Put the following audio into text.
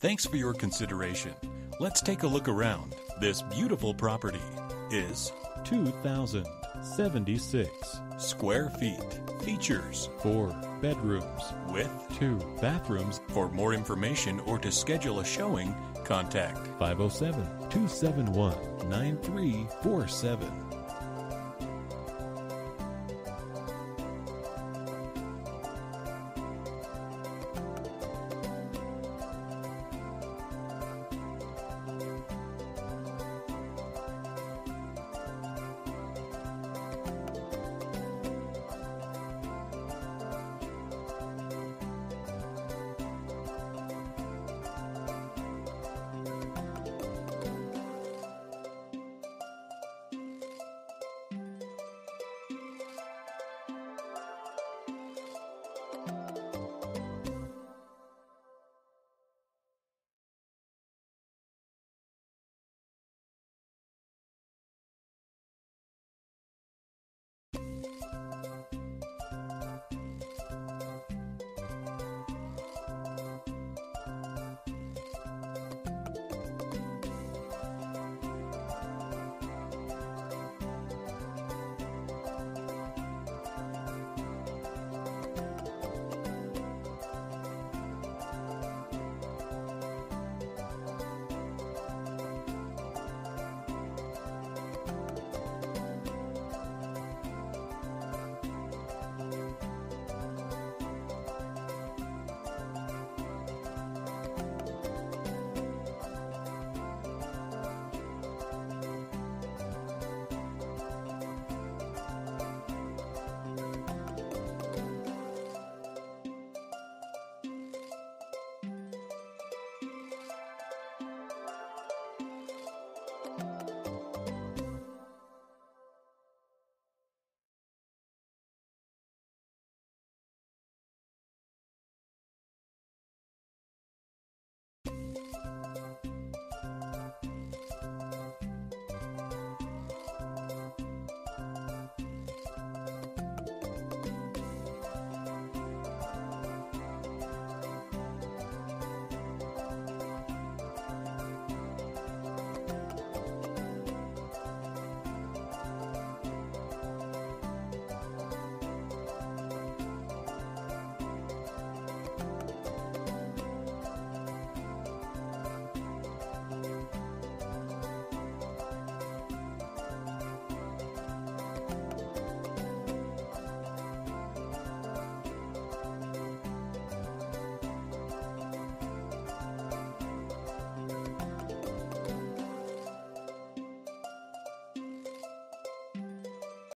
Thanks for your consideration. Let's take a look around. This beautiful property is 2,076 square feet. Features four bedrooms with two bathrooms For more information or to schedule a showing, contact 507 271 9347